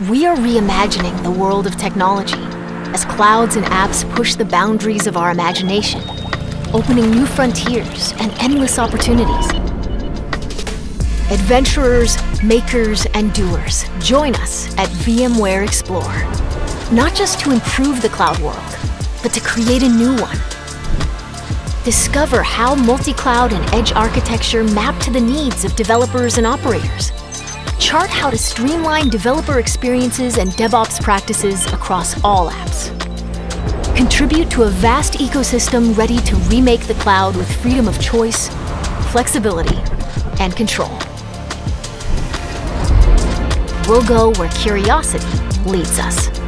We are reimagining the world of technology as clouds and apps push the boundaries of our imagination, opening new frontiers and endless opportunities. Adventurers, makers, and doers, join us at VMware Explore. Not just to improve the cloud world, but to create a new one. Discover how multi-cloud and edge architecture map to the needs of developers and operators. Chart how to streamline developer experiences and DevOps practices across all apps. Contribute to a vast ecosystem ready to remake the cloud with freedom of choice, flexibility, and control. We'll go where curiosity leads us.